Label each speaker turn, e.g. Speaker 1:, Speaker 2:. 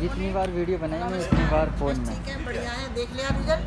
Speaker 1: जितनी बार वीडियो बनाएँगे, उतनी बार फ़ोन में।
Speaker 2: ठीक है, बढ़िया है। देख लिया रिज़ल्ट